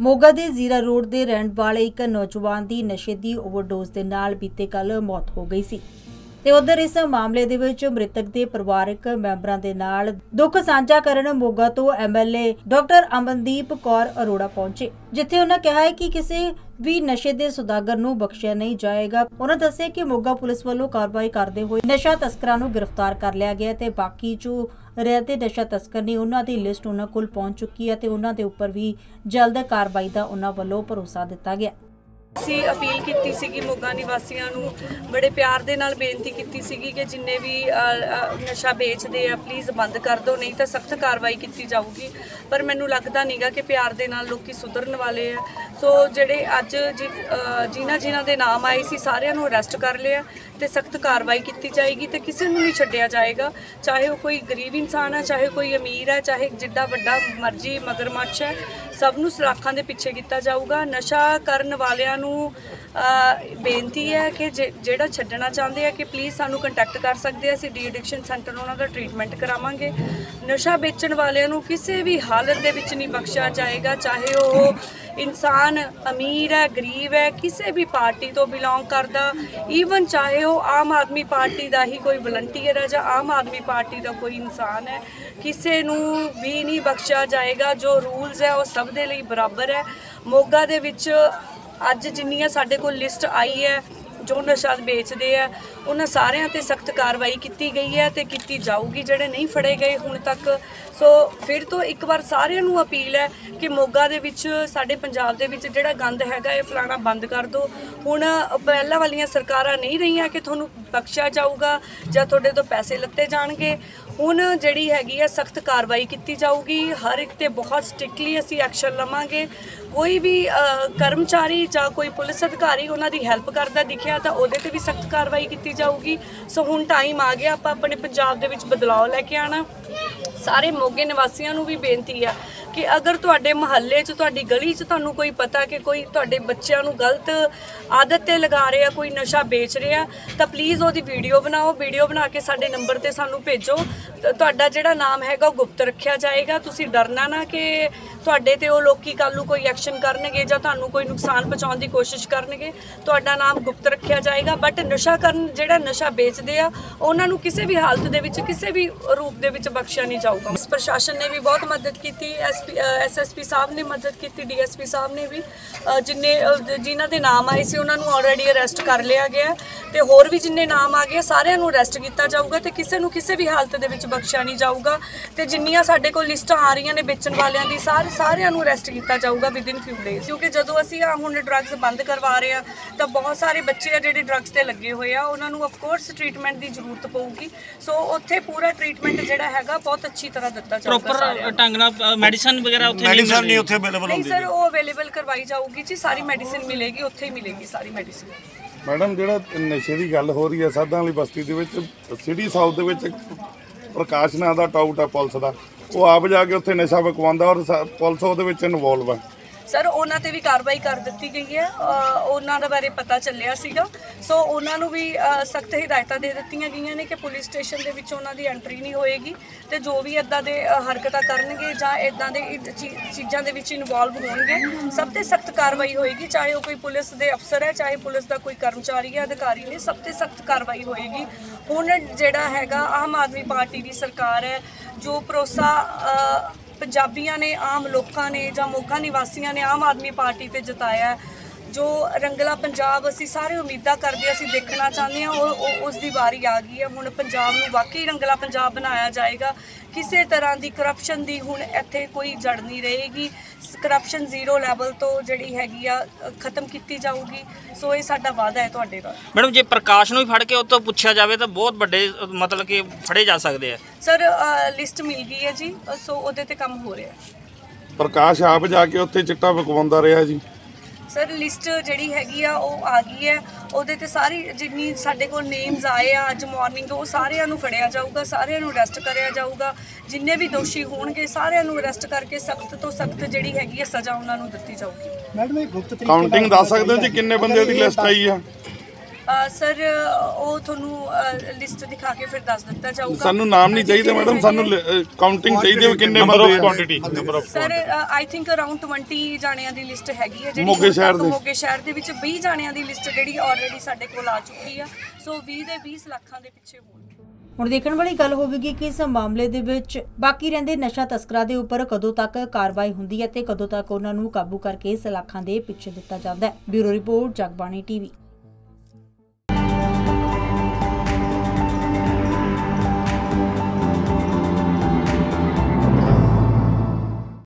ਮੋਗਾ ਦੇ ਜ਼ੀਰਾ ਰੋਡ ਦੇ ਰਹਿਣ ਵਾਲੇ ਇੱਕ ਨੌਜਵਾਨ ਦੀ ਨਸ਼ੇ ਦੀ ਓਵਰਡੋਜ਼ ਦੇ ਨਾਲ ਬੀਤੇ ਕੱਲ ਮੌਤ ਹੋ ਗਈ ਸੀ। ਤੇ ਉਧਰ ਇਸ ਮਾਮਲੇ ਦੇ ਵਿੱਚ ਮ੍ਰਿਤਕ ਦੇ ਪਰਿਵਾਰਕ ਮੈਂਬਰਾਂ ਦੇ ਨਾਲ ਦੁੱਖ ਸਾਂਝਾ ਕਰਨ ਮੋਗਾ ਤੋਂ ਐਮਐਲਏ ਡਾਕਟਰ ਅਮਨਦੀਪ ਕੌਰ ਅਰੋੜਾ ਪਹੁੰਚੇ, ਜਿੱਥੇ ਉਹਨਾਂ ਕਿਹਾ ਹੈ ਕਿ ਕਿਸੇ ਵੀ ਨਸ਼ੇ ਦੇ ਸੁਦਾਗਰ ਨੂੰ ਬਖਸ਼ਿਆ ਨਹੀਂ ਜਾਏਗਾ। ਉਹਨਾਂ ਦੱਸਿਆ ਕਿ ਮੋਗਾ ਪੁਲਿਸ ਵੱਲੋਂ ਕਾਰਵਾਈ ਕਰਦੇ ਹੋਏ ਨਸ਼ਾ ਤਸਕਰਾਂ ਨੂੰ ਗ੍ਰਿਫਤਾਰ ਕਰ ਲਿਆ ਗਿਆ ਤੇ ਬਾਕੀ ਜੋ ਰਹਿਤੇ ਨਸ਼ਾ ਤਸਕਰ ਨੇ ਉਹਨਾਂ ਦੀ ਲਿਸਟ ਉਹਨਾਂ ਕੋਲ ਪਹੁੰਚ ਚੁੱਕੀ ਹੈ ਤੇ ਉਹਨਾਂ ਦੇ ਉੱਪਰ ਵੀ ਜਲਦ ਕਾਰਵਾਈ ਦਾ ਉਹਨਾਂ ਵੱਲੋਂ ਭਰੋਸਾ ਦਿੱਤਾ ਗਿਆ। ਅਸੀਂ ਅਪੀਲ ਕੀਤੀ ਸੀਗੀ ਮੋਗਾ ਨਿਵਾਸੀਆਂ ਨੂੰ ਬੜੇ ਪਿਆਰ ਦੇ ਨਾਲ ਬੇਨਤੀ ਕੀਤੀ ਸੀਗੀ ਕਿ ਜਿੰਨੇ ਵੀ ਨਸ਼ਾ ਵੇਚਦੇ ਆ ਪਲੀਜ਼ ਬੰਦ ਕਰ ਦਿਓ ਨਹੀਂ ਤਾਂ ਸਖਤ ਕਾਰਵਾਈ ਕੀਤੀ ਜਾਊਗੀ। ਪਰ ਮੈਨੂੰ ਲੱਗਦਾ ਨਹੀਂਗਾ ਕਿ ਪਿਆਰ ਦੇ ਨਾਲ ਲੋਕੀ ਸੁਧਰਨ ਵਾਲੇ ਆ। ਸੋ ਜਿਹੜੇ ਅੱਜ ਜਿ- ਅ, ਜਿਨ੍ਹਾਂ ਜਿਨ੍ਹਾਂ ਦੇ ਨਾਮ ਆਏ ਸੀ ਸਾਰਿਆਂ ਨੂੰ ਅਰੈਸਟ ਕਰ ਲਿਆ ਤੇ ਸਖਤ ਕਾਰਵਾਈ ਕੀਤੀ ਜਾਏਗੀ ਤੇ ਕਿਸੇ ਨੂੰ ਨਹੀਂ ਛੱਡਿਆ ਜਾਏਗਾ। ਚਾਹੇ ਉਹ ਕੋਈ ਗਰੀਬ ਇਨਸਾਨ ਹੈ ਚਾਹੇ ਕੋਈ ਅਮੀਰ ਹੈ ਚਾਹੇ ਜਿੱਡਾ ਵੱਡਾ ਮਰਜ਼ੀ ਮਗਰਮੱਛ ਹੈ ਸਭ ਨੂੰ ਸਲਾਖਾਂ ਦੇ ਪਿੱਛੇ ਕੀਤਾ ਜਾਊਗਾ। ਨਸ਼ਾ ਕਰਨ ਵਾਲਿਆਂ ਨੂੰ ਬੇਨਤੀ ਹੈ ਕਿ ਜੇ- ਜਿਹੜਾ ਛੱਡਣਾ ਚਾਹੁੰਦੇ ਆ ਕਿ ਪਲੀਜ਼ ਸਾਨੂੰ ਕੰਟੈਕਟ ਕਰ ਸਕਦੇ ਆ। ਅਸੀਂ ਡੀ ਐਡਿਕਸ਼ਨ ਸੈਂਟਰ ਉਹਨਾਂ ਦਾ ਟ੍ਰੀਟਮੈਂਟ ਕਰਾਵਾਂਗੇ। ਨਸ਼ਾ ਵੇਚਣ ਵਾਲਿਆਂ ਨੂੰ ਕਿਸੇ ਵੀ ਹਾਲਤ ਦੇ ਵਿੱਚ ਨਹੀਂ ਬਖਸ਼ਿਆ ਜਾਏਗਾ, ਚਾਹੇ ਉਹ ਇਨਸਾਨ ਅਮੀਰ ਹੈ, ਗਰੀਬ ਹੈ, ਕਿਸੇ ਵੀ ਪਾਰਟੀ ਤੋਂ ਬਿਲੋਂਗ ਕਰਦਾ ਈਵਨ ਚਾਹੇ ਉਹ ਆਮ ਆਦਮੀ ਪਾਰਟੀ ਦਾ ਹੀ ਕੋਈ ਵਲੰਟੀਅਰ ਹੈ ਜਾਂ ਆਮ ਆਦਮੀ ਪਾਰਟੀ ਦਾ ਕੋਈ ਇਨਸਾਨ ਹੈ, ਕਿਸੇ ਨੂੰ ਵੀ ਨਹੀਂ ਬਖਸ਼ਿਆ ਜਾਏਗਾ, ਜੋ ਰੂਲਸ ਹੈ ਉਹ ਸਭ ਦੇ ਲਈ ਬਰਾਬਰ ਹੈ। ਮੋਗਾ ਦੇ ਵਿੱਚ ਅੱਜ ਜਿੰਨੀਆਂ ਸਾਡੇ ਕੋਲ ਲਿਸਟ ਆਈ ਹੈ ਜੋ ਨਸ਼ਾ ਵੇਚਦੇ ਆ, ਉਹਨਾਂ ਸਾਰਿਆਂ ਤੇ ਸਖਤ ਕਾਰਵਾਈ ਕੀਤੀ ਗਈ ਹੈ ਤੇ ਕੀਤੀ ਜਾਊਗੀ, ਜਿਹੜੇ ਨਹੀਂ ਫੜੇ ਗਏ ਹੁਣ ਤੱਕ। ਸੋ ਫਿਰ ਤੋਂ ਇੱਕ ਵਾਰ ਸਾਰਿਆਂ ਨੂੰ ਅਪੀਲ ਹੈ ਕਿ ਮੋਗਾ ਦੇ ਵਿੱਚ, ਸਾਡੇ ਪੰਜਾਬ ਦੇ ਵਿੱਚ ਜਿਹੜਾ ਗੰਦ ਹੈਗਾ, ਇਹ ਫਲਾਣਾ ਬੰਦ ਕਰ ਦਿਓ। ਹੁਣ ਪਹਿਲਾਂ ਵਾਲੀਆਂ ਸਰਕਾਰਾਂ ਨਹੀਂ ਰਹੀਆਂ ਕਿ ਤੁਹਾਨੂੰ ਬਖਸ਼ਿਆ ਜਾਊਗਾ ਜਾਂ ਤੁਹਾਡੇ ਤੋਂ ਪੈਸੇ ਲੱਤੇ ਜਾਣਗੇ। ਹੁਣ ਜਿਹੜੀ ਹੈਗੀ ਹੈ ਸਖਤ ਕਾਰਵਾਈ ਕੀਤੀ ਜਾਊਗੀ। ਹਰ ਇੱਕ ਤੇ ਬਹੁਤ ਸਟ੍ਰਿਕਟਲੀ ਅਸੀਂ ਐਕਸ਼ਨ ਲਵਾਂਗੇ। ਕੋਈ ਵੀ ਕਰਮਚਾਰੀ ਜਾਂ ਕੋਈ ਪੁਲਿਸ ਅਧਿਕਾਰੀ ਉਹਨਾਂ ਦੀ ਹੈਲਪ ਕਰਦਾ ਦਿਖਿਆ ਤਾਂ ਉਹਦੇ ਤੇ ਵੀ ਸਖਤ ਕਾਰਵਾਈ ਕੀਤੀ ਜਾਊਗੀ। ਸੋ ਹੁਣ ਟਾਈਮ ਆ ਗਿਆ, ਆਪਾਂ ਆਪਣੇ ਪੰਜਾਬ ਦੇ ਵਿੱਚ ਬਦਲਾਅ ਲੈ ਕੇ ਆਣਾ ਸਾਰੇ ਮੋਗੇ ਨਿਵਾਸੀਆਂ ਨੂੰ ਵੀ ਬੇਨਤੀ ਆ ਕਿ ਅਗਰ ਤੁਹਾਡੇ ਮੁਹੱਲੇ 'ਚ, ਤੁਹਾਡੀ ਗਲੀ 'ਚ ਤੁਹਾਨੂੰ ਕੋਈ ਪਤਾ ਕਿ ਕੋਈ ਤੁਹਾਡੇ ਬੱਚਿਆਂ ਨੂੰ ਗਲਤ ਆਦਤ ਤੇ ਲਗਾ ਰਿਹਾ, ਕੋਈ ਨਸ਼ਾ ਵੇਚ ਰਿਹਾ, ਤਾਂ ਪਲੀਜ਼ ਉਹਦੀ ਵੀਡੀਓ ਬਣਾਓ। ਵੀਡੀਓ ਬਣਾ ਕੇ ਸਾਡੇ ਨੰਬਰ ਤੇ ਸਾਨੂੰ ਭੇਜੋ। ਤੁਹਾਡਾ ਜਿਹੜਾ ਨਾਮ ਹੈਗਾ ਉਹ ਗੁਪਤ ਰੱਖਿਆ ਜਾਏਗਾ। ਤੁਸੀਂ ਡਰਨਾ ਨਾ ਕਿ ਤੁਹਾਡੇ ਤੇ ਉਹ ਲੋਕੀ ਕੱਲ ਨੂੰ ਕੋਈ ਐਕਸ਼ਨ ਕਰਨਗੇ ਜਾਂ ਤੁਹਾਨੂੰ ਕੋਈ ਨੁਕਸਾਨ ਪਹੁੰਚਾਉਣ ਦੀ ਕੋਸ਼ਿਸ਼ ਕਰਨਗੇ। ਤੁਹਾਡਾ ਨਾਮ ਗੁਪਤ ਰੱਖਿਆ ਜਾਏਗਾ ਬਟ ਨਸ਼ਾ ਕਰਨ ਜਿਹੜਾ ਨਸ਼ਾ ਵੇਚਦੇ ਆ ਉਹਨਾਂ ਨੂੰ ਕਿਸੇ ਵੀ ਹਾਲਤ ਦੇ ਵਿੱਚ ਕਿਸੇ ਵੀ ਰੂਪ ਦੇ ਵਿੱਚ ਬਖਸ਼ਿਆ ਨਹੀਂ ਜਾਊਗਾ। ਇਸ ਪ੍ਰਸ਼ਾਸਨ ਨੇ ਵੀ ਬਹੁਤ ਮਦਦ ਕੀਤੀ ਐਸਪੀ ਐਸਐਸਪੀ ਸਾਹਿਬ ਨੇ ਮਦਦ ਕੀਤੀ ਡੀਐਸਪੀ ਸਾਹਿਬ ਨੇ ਵੀ ਜਿੰਨੇ ਅ, ਜਿਨ੍ਹਾਂ ਦੇ ਨਾਮ ਆਏ ਸੀ ਉਹਨਾਂ ਨੂੰ ਆਲਰੇਡੀ ਅਰੈਸਟ ਕਰ ਲਿਆ ਗਿਆ ਤੇ ਹੋਰ ਵੀ ਜਿੰਨੇ ਨਾਮ ਆ ਗਏ ਸਾਰਿਆਂ ਨੂੰ ਅਰੈਸਟ ਕੀਤਾ ਜਾਊਗਾ ਤੇ ਕਿਸੇ ਨੂੰ ਕਿਸੇ ਵੀ ਹਾਲਤ ਦੇ ਵਿੱਚ ਬਖਸ਼ਿਆ ਨਹੀਂ ਜਾਊਗਾ ਤੇ ਜਿੰਨੀਆਂ ਸਾਡੇ ਕੋਲ ਲਿਸਟਾਂ ਆ ਰਹੀਆਂ ਨੇ ਵੇਚਣ ਵਾਲਿਆਂ ਦੀ ਸਾਰੇ ਸਾਰਿਆਂ ਨੂੰ ਅਰੈਸਟ ਕੀਤਾ ਜਾਊਗਾ ਵਿਦਿਨ ਫਿਊ ਡੇਜ਼ ਕਿਉਂਕਿ ਜਦੋਂ ਅਸੀਂ ਆਹ ਹੁਣ ਡਰੱਗਸ ਬੰਦ ਕਰਵਾ ਰਹੇ ਆ ਤਾਂ ਬਹੁਤ ਸਾਰੇ ਬੱਚੇ ਆ ਜਿਹੜੇ ਡਰੱਗਸ ਤੇ ਲੱਗੇ ਹੋਏ ਆ ਉਹਨਾਂ ਨੂੰ ਆਫ ਕੋਰਸ ਟ੍ਰੀਟਮੈਂਟ ਦੀ ਜ਼ਰੂਰਤ ਪਊਗੀ। ਸੋ ਉੱਥੇ ਪੂਰਾ ਟ੍ਰੀਟਮੈਂਟ ਜਿਹੜਾ ਹੈਗਾ ਬਹੁਤ ਅੱਛੀ ਤਰ੍ਹਾਂ ਦਿੱਤਾ ਜਾਊਗਾ ਪ੍ਰੋਪਰ ਢੰਗ ਨਾਲ ਮੈਡੀਸਨ ਵਗੈਰਾ ਉੱਥੇ ਨਹੀਂ ਮੈਡੀਸਨ ਨਹੀਂ ਉੱਥੇ ਅਵੇਲੇਬਲ ਨਹੀਂ ਹੁੰਦੀ ਸਰ ਉਹ ਅਵੇਲੇਬਲ ਕਰਵਾਈ ਜਾਊਗੀ ਜੀ ਸਾਰੀ ਮੈਡੀਸਿਨ ਮਿਲੇਗੀ ਉੱਥੇ ਹੀ ਮਿਲੇਗੀ ਸਾਰੀ ਮੈਡੀਸਿਨ ਮੈਡਮ ਜਿਹੜਾ ਨਸ਼ੇ ਦੀ ਗੱਲ ਹੋ ਰਹੀ ਹੈ ਸਾਧਾਂ ਵਾਲੀ ਬਸਤੀ ਦੇ ਵਿੱਚ ਸਿਟੀ ਸਾਊਥ ਦੇ ਵਿੱਚ ਪ੍ਰਕਾਸ਼ ਨਾਂ ਦਾ ਟਾਊਟ ਹੈ ਪੁਲਿਸ ਦਾ। ਉਹ ਆਪ ਜਾ ਕੇ ਉੱਥੇ ਨਸ਼ਾ ਵਿਕਵਾਉਂਦਾ ਔਰ ਸ ਪੁਲਿਸ ਉਹਦੇ ਵਿੱਚ ਇਨਵੋਲਵ ਹੈ ਸਰ, ਉਹਨਾਂ ਤੇ ਵੀ ਕਾਰਵਾਈ ਕਰ ਦਿੱਤੀ ਗਈ ਹੈ। ਉਹਨਾਂ ਦੇ ਬਾਰੇ ਪਤਾ ਚੱਲਿਆ ਸੀਗਾ। ਸੋ ਉਹਨਾਂ ਨੂੰ ਵੀ ਸਖਤ ਹਦਾਇਤਾਂ ਦੇ ਦਿੱਤੀਆਂ ਗਈਆਂ ਨੇ ਕਿ ਪੁਲਿਸ ਸਟੇਸ਼ਨ ਦੇ ਵਿੱਚ ਉਹਨਾਂ ਦੀ ਐਂਟਰੀ ਨਹੀਂ ਹੋਏਗੀ ਤੇ ਜੋ ਵੀ ਇਦਾਂ ਦੇ ਹਰਕਤਾਂ ਕਰਨਗੇ ਜਾਂ ਇਦਾਂ ਦੇ ਇ- ਚੀਜ਼ਾਂ ਦੇ ਵਿੱਚ ਇਨਵੋਲਵ ਹੋਣਗੇ, ਸਭ ਤੇ ਸਖਤ ਕਾਰਵਾਈ ਹੋਏਗੀ। ਚਾਹੇ ਉਹ ਕੋਈ ਪੁਲਿਸ ਦੇ ਅਫਸਰ ਹੈ, ਚਾਹੇ ਪੁਲਿਸ ਦਾ ਕੋਈ ਕਰਮਚਾਰੀ ਹੈ, ਅਧਿਕਾਰੀ ਨੇ, ਸਭ ਤੇ ਸਖਤ ਕਾਰਵਾਈ ਹੋਏਗੀ। ਹੁਣ ਜਿਹੜਾ ਹੈਗਾ, ਆਮ ਆਦਮੀ ਪਾਰਟੀ ਦੀ ਸਰਕਾਰ ਹੈ, ਜੋ ਭਰੋਸਾ ਪੰਜਾਬੀਆਂ ਨੇ ਆਮ ਲੋਕਾਂ ਨੇ ਜਾਂ ਮੋਗਾ ਨਿਵਾਸੀਆਂ ਨੇ ਆਮ ਆਦਮੀ ਪਾਰਟੀ ਤੇ ਜਤਾਇਆ ਜੋ ਰੰਗਲਾ ਪੰਜਾਬ ਅਸੀਂ ਸਾਰੇ ਉਮੀਦਾਂ ਕਰਦੇ ਅਸੀਂ ਦੇਖਣਾ ਚਾਹੁੰਦੇ ਹਾਂ ਉਹ ਉਹ- ਉਸ ਦੀ ਵਾਰੀ ਆ ਗਈ ਹੈ। ਹੁਣ ਪੰਜਾਬ ਨੂੰ ਵਾਕਈ ਰੰਗਲਾ ਪੰਜਾਬ ਬਣਾਇਆ ਜਾਏਗਾ। ਕਿਸੇ ਤਰ੍ਹਾਂ ਦੀ ਕਰਪਸ਼ਨ ਦੀ ਹੁਣ ਇੱਥੇ ਕੋਈ ਜੜ ਨਹੀਂ ਰਹੇਗੀ। ਕਰਪਸ਼ਨ ਜ਼ੀਰੋ ਲੈਵਲ ਤੋਂ ਜਿਹੜੀ ਹੈਗੀ ਆ ਖਤਮ ਕੀਤੀ ਜਾਊਗੀ। ਸੋ ਇਹ ਸਾਡਾ ਵਾਅਦਾ ਹੈ ਤੁਹਾਡੇ ਨਾਲ ਮੈਡਮ ਜੇ ਪ੍ਰਕਾਸ਼ ਨੂੰ ਹੀ ਫੜ ਕੇ ਉਹ ਤੋਂ ਪੁੱਛਿਆ ਜਾਵੇ ਤਾਂ ਬਹੁਤ ਵੱਡੇ ਮਤਲਬ ਕਿ ਫੜੇ ਜਾ ਸਕਦੇ ਆ। ਸਰ ਲਿਸਟ ਮਿਲ ਗਈ ਹੈ ਜੀ ਸੋ ਉਹਦੇ ਤੇ ਕੰਮ ਹੋ ਰਿਹਾ ਪ੍ਰਕਾਸ਼ ਆਪ ਜਾ ਕੇ ਉੱਥੇ ਚਿੱਟਾ ਵਿਕਵਾਉਂਦਾ ਰਿਹਾ ਜੀ। ਸਰ ਲਿਸਟ ਜਿਹੜੀ ਹੈਗੀ ਆ ਉਹ ਆ ਗਈ ਹੈ। ਉਹਦੇ ਤੇ ਸਾਰੀ ਜਿੰਨੀ ਸਾਡੇ ਕੋਲ ਨੇਮਸ ਆਏ ਆ ਅੱਜ ਮਾਰਨਿੰਗ ਉਹ ਸਾਰਿਆਂ ਨੂੰ ਫੜਿਆ ਜਾਊਗਾ ਸਾਰਿਆਂ ਨੂੰ ਅਰੈਸਟ ਕਰਿਆ ਜਾਊਗਾ। ਜਿੰਨੇ ਵੀ ਦੋਸ਼ੀ ਹੋਣਗੇ ਸਾਰਿਆਂ ਨੂੰ ਅਰੈਸਟ ਕਰਕੇ ਸਖਤ ਤੋਂ ਸਖਤ ਜਿਹੜੀ ਹੈਗੀ ਹੈ ਸਜ਼ਾ ਉਹਨਾਂ ਨੂੰ ਦਿੱਤੀ ਜਾਊਗੀ। ਮੈਡਮ ਇਹ ਗੁਪਤ ਤਰੀਕੇ ਕਾਊਂਟਿੰਗ ਦੱਸ ਸਕਦੇ ਹੋ ਜੀ ਕਿੰਨੇ ਬੰਦੇ ਦੀ ਲਿਸਟ ਆਈ ਆ? ਸਰ ਉਹ ਤੁਹਾਨੂੰ ਲਿਸਟ ਦਿਖਾ ਕੇ ਫਿਰ ਦੱਸ ਦਿੱਤਾ ਜਾਊਗਾ। ਸਾਨੂੰ ਨਾਮ ਨਹੀਂ ਚਾਹੀਦਾ ਮੈਡਮ। ਸਾਨੂੰ ਕਾਊਂਟਿੰਗ ਚਾਹੀਦੀ ਹੈ ਕਿੰਨੇ quantity number of sir I think around 20 ਜਾਣਿਆਂ ਦੀ ਲਿਸਟ ਹੈਗੀ ਹੈ ਮੋਗੇ ਹੁਣ ਸ਼ਹਿਰ ਦੇ। ਮੋਗੇ ਸ਼ਹਿਰ ਦੇ ਵਿੱਚ 20 ਜਾਣਿਆਂ ਦੀ ਲਿਸਟ ਜਿਹੜੀ ਆਲਰੇਡੀ ਸਾਡੇ ਕੋਲ ਆ ਚੁੱਕੀ ਆ। ਸੋ 20 ਦੇ 20 ਲੱਖਾਂ ਦੇ ਪਿੱਛੇ ਹੋਣਗੇ ਹੁਣ ਦੇਖਣ ਵਾਲੀ ਗੱਲ ਹੋਵੇਗੀ ਕਿ ਇਸ ਮਾਮਲੇ ਦੇ ਵਿੱਚ ਬਾਕੀ ਰਹਿੰਦੇ ਨਸ਼ਾ ਤਸਕਰਾਂ ਦੇ ਉੱਪਰ ਕਦੋਂ ਤੱਕ ਕਾਰਵਾਈ ਹੁੰਦੀ ਹੈ ਤੇ ਕਦੋਂ ਤੱਕ ਉਹਨਾਂ ਨੂੰ ਕਾਬੂ ਕਰਕੇ ਸਲਾਖਾਂ ਦੇ ਪਿੱਛੇ ਦਿੱਤਾ ਜਾਂਦਾ ਹੈ। Bureau report Jagbani TV.